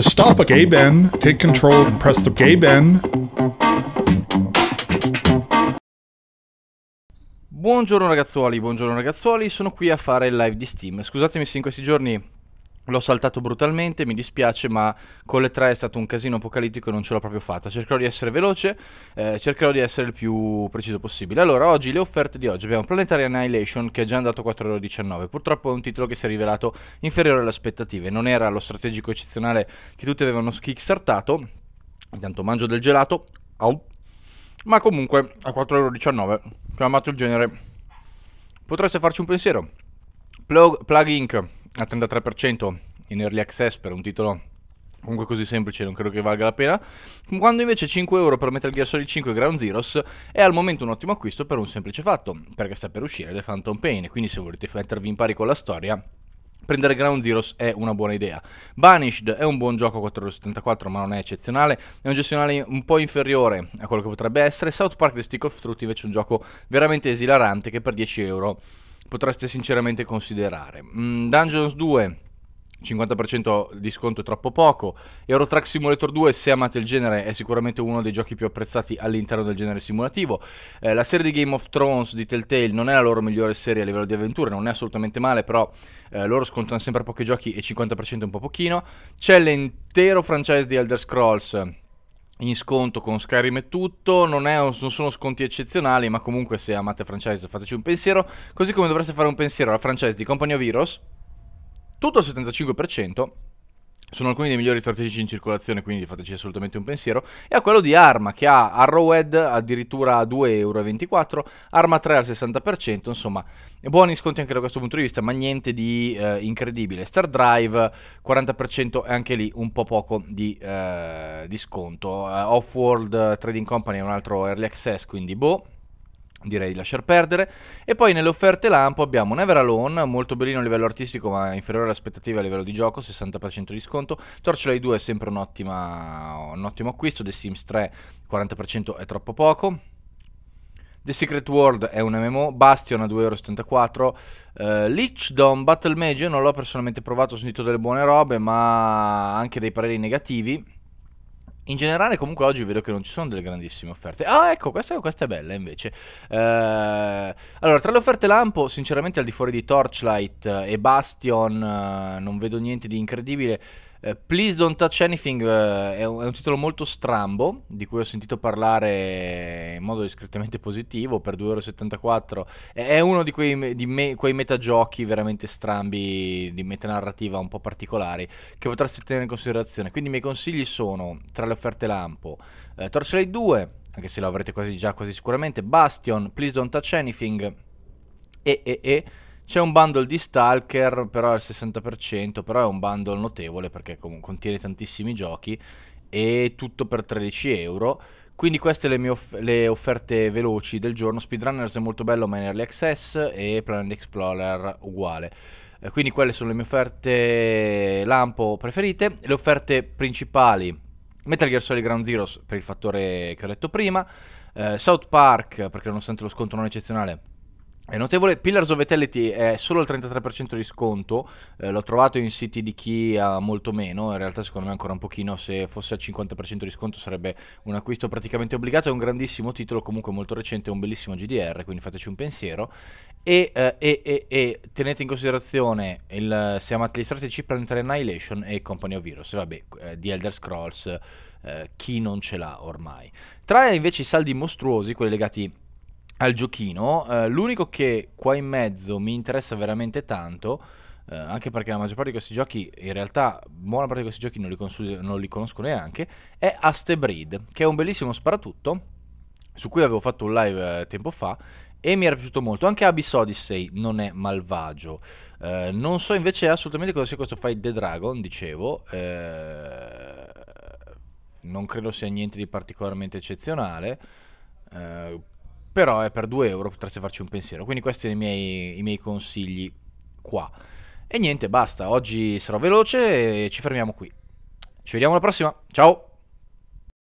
To stop a gay Ben, take control and press the gay Ben. Buongiorno ragazzuoli, buongiorno ragazzuoli, sono qui a fare il live di Steam. Scusatemi se in questi giorni L'ho saltato brutalmente, mi dispiace, ma con le tre è stato un casino apocalittico e non ce l'ho proprio fatta. Cercherò di essere veloce, eh, cercherò di essere il più preciso possibile. Allora, oggi le offerte di oggi abbiamo Planetary Annihilation che è già andato a 4,19€. Purtroppo è un titolo che si è rivelato inferiore alle aspettative. Non era lo strategico eccezionale che tutti avevano kickstartato. Intanto mangio del gelato. Au. Ma comunque a 4,19€, che ho amato il genere, potreste farci un pensiero. Plug, Plug Inc al 33% in early access per un titolo comunque così semplice non credo che valga la pena quando invece 5 euro per Metal Gear Solid 5 Ground Zeroes è al momento un ottimo acquisto per un semplice fatto perché sta per uscire The Phantom Pain quindi se volete mettervi in pari con la storia prendere Ground Zeroes è una buona idea. Banished è un buon gioco a 4,74 ma non è eccezionale, è un gestionale un po' inferiore a quello che potrebbe essere. South Park The Stick of Truth invece è un gioco veramente esilarante che per 10 euro potreste sinceramente considerare. Mm, Dungeons 2 50% di sconto è troppo poco. Euro Truck Simulator 2, se amate il genere, è sicuramente uno dei giochi più apprezzati all'interno del genere simulativo. Eh, la serie di Game of Thrones di Telltale non è la loro migliore serie a livello di avventure, non è assolutamente male, però eh, loro scontano sempre pochi giochi e 50% è un po' pochino. C'è l'intero franchise di Elder Scrolls in sconto con Skyrim e tutto, non, è, non, sono sconti eccezionali, ma comunque se amate franchise fateci un pensiero, così come dovreste fare un pensiero alla franchise di Company of Heroes, tutto al 75%, sono alcuni dei migliori strategici in circolazione, quindi fateci assolutamente un pensiero, e a quello di Arma, che ha Arrowhead addirittura a 2,24€, Arma 3 al 60%, insomma, buoni sconti anche da questo punto di vista, ma niente di eh, incredibile. Star Drive, 40% e anche lì un po' poco di, eh, di sconto. Uh, Off-World Trading Company è un altro early access, quindi boh direi di lasciar perdere. E poi nelle offerte lampo abbiamo Never Alone, molto bellino a livello artistico ma inferiore alle aspettative a livello di gioco, 60% di sconto. Torchlight 2 è sempre un, un ottimo acquisto, The Sims 3 40% è troppo poco. The Secret World è un MMO, Bastion a 2,74€, uh, eh, Lichdom Battle Mage non l'ho personalmente provato, ho sentito delle buone robe ma anche dei pareri negativi in generale comunque oggi vedo che non ci sono delle grandissime offerte. Ah ecco, questa, questa è bella invece. Eh, allora, tra le offerte lampo, sinceramente al di fuori di Torchlight e Bastion eh, non vedo niente di incredibile. Uh, Please Don't Touch Anything uh, è, un, titolo molto strambo, di cui ho sentito parlare in modo discretamente positivo, per 2,74€. È, uno di, quei, di me, quei metagiochi veramente strambi, di metanarrativa un po' particolari, che potreste tenere in considerazione. Quindi i miei consigli sono, tra le offerte lampo, uh, Torchlight 2, anche se lo avrete quasi già quasi sicuramente, Bastion, Please Don't Touch Anything, e, e, e c'è un bundle di Stalker, però al 60%, però è un bundle notevole perché contiene tantissimi giochi e tutto per 13 euro. Quindi queste le mie off le offerte veloci del giorno. Speedrunners è molto bello ma in early access e Planet Explorer uguale. Eh, quindi quelle sono le mie offerte lampo preferite. Le offerte principali Metal Gear Solid Ground Zeroes per il fattore che ho detto prima. Eh, South Park perché nonostante lo sconto non eccezionale è notevole, Pillars of Vitality è solo al 33% di sconto, eh, l'ho trovato in siti di chi ha molto meno, in realtà secondo me ancora un pochino, se fosse al 50% di sconto sarebbe un acquisto praticamente obbligato, è un grandissimo titolo, comunque molto recente, un bellissimo GDR, quindi fateci un pensiero. E, eh, e, e, tenete in considerazione il, se amate gli strategici Planetary Annihilation e Company of Heroes, vabbè, eh, di Elder Scrolls, eh, chi non ce l'ha ormai. Tra invece i saldi mostruosi, quelli legati al giochino. Uh, l'unico che qua in mezzo mi interessa veramente tanto, uh, anche perché la maggior parte di questi giochi, in realtà buona parte di questi giochi non li, consu- non li conosco neanche, è Astebreed, che è un bellissimo sparatutto, su cui avevo fatto un live uh, tempo fa, e mi era piaciuto molto. Anche Abyss Odyssey non è malvagio. non so invece assolutamente cosa sia questo Fight the Dragon, dicevo. non credo sia niente di particolarmente eccezionale. Uh, però è per 2 euro, potreste farci un pensiero. Quindi questi sono i miei, i miei consigli qua. E niente, basta, oggi sarò veloce e ci fermiamo qui. Ci vediamo alla prossima, ciao!